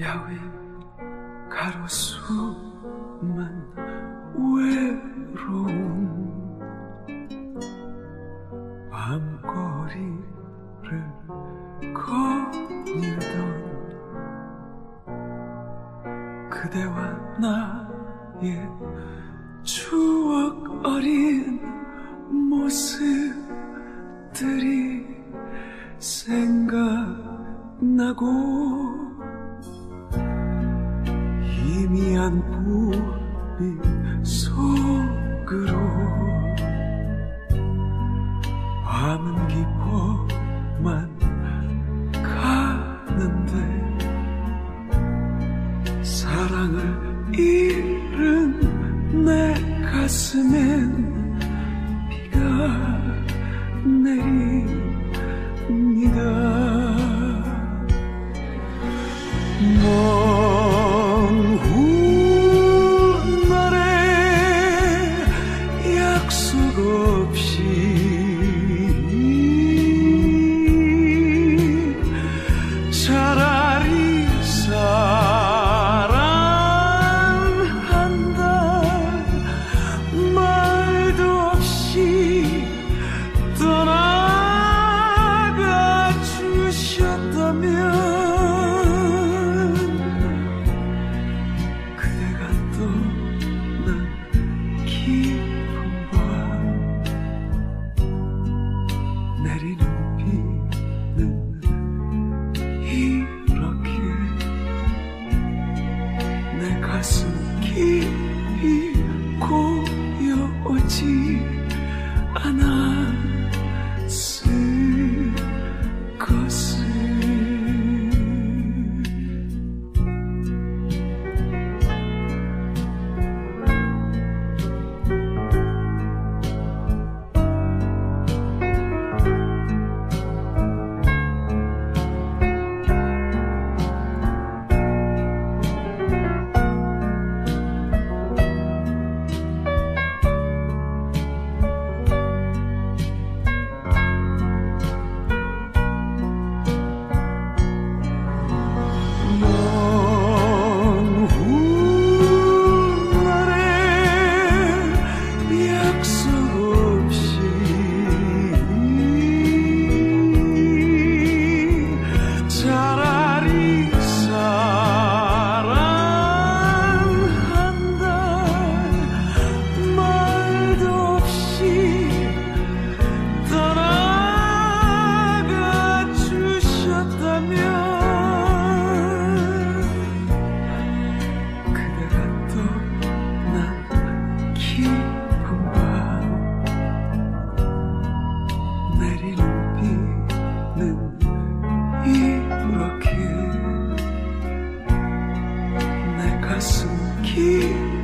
야윈 가로수만 외로운 밤거리를 거닐던 그대와 나의 추억 어린 모습들이 생각나고 희미한 불빛 속으로 밤은 깊어만 가는데 사랑을 잃은 내 가슴엔 비가 내립니다. 먼 약속 없이. 차라리 사랑한다. 말도 없이 떠나 내리는 비는 이렇게 내 가슴 깊이 고여오지 않았 coração que